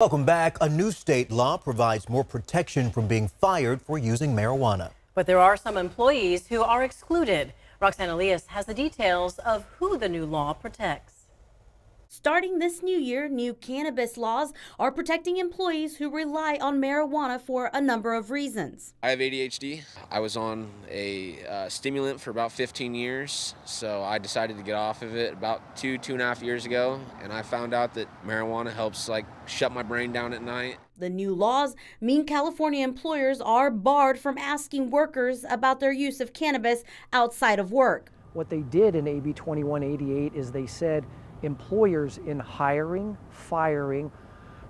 Welcome back. A new state law provides more protection from being fired for using marijuana. But there are some employees who are excluded. Roxanne Elias has the details of who the new law protects. Starting this new year, new cannabis laws are protecting employees who rely on marijuana for a number of reasons. I have ADHD. I was on a uh, stimulant for about 15 years, so I decided to get off of it about two, two and a half years ago, and I found out that marijuana helps like shut my brain down at night. The new laws mean California employers are barred from asking workers about their use of cannabis outside of work. What they did in AB 2188 is they said employers in hiring, firing,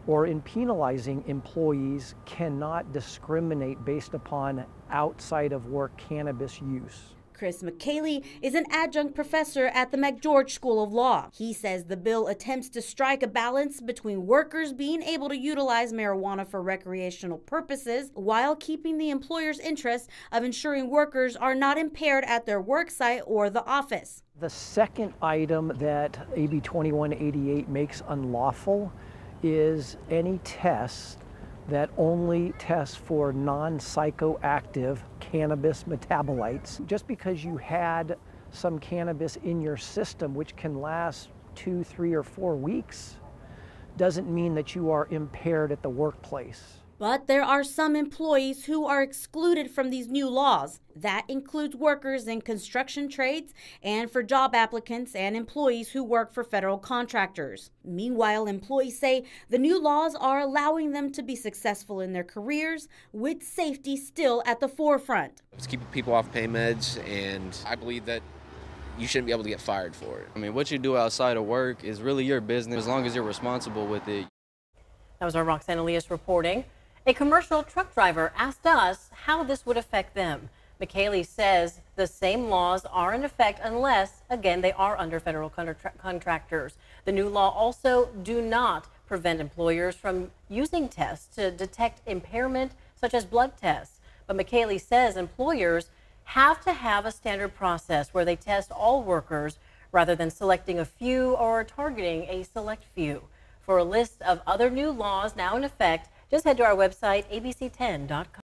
or in penalizing employees cannot discriminate based upon outside of work cannabis use. Chris Micheli is an adjunct professor at the McGeorge School of Law. He says the bill attempts to strike a balance between workers being able to utilize marijuana for recreational purposes while keeping the employer's interest of ensuring workers are not impaired at their work site or the office. The second item that AB 2188 makes unlawful is any test that only tests for non psychoactive cannabis metabolites. Just because you had some cannabis in your system, which can last two, three, or four weeks, doesn't mean that you are impaired at the workplace. But there are some employees who are excluded from these new laws. That includes workers in construction trades and for job applicants and employees who work for federal contractors. Meanwhile, employees say the new laws are allowing them to be successful in their careers with safety still at the forefront. It's keeping people off pain meds, and I believe that you shouldn't be able to get fired for it. I mean, what you do outside of work is really your business as long as you're responsible with it. That was our Roxanne Elias reporting. A commercial truck driver asked us how this would affect them. Micheli says the same laws are in effect unless, again, they are under federal contra contractors. The new law also do not prevent employers from using tests to detect impairment, such as blood tests. But Micheli says employers have to have a standard process where they test all workers rather than selecting a few or targeting a select few. For a list of other new laws now in effect, just head to our website, abc10.com.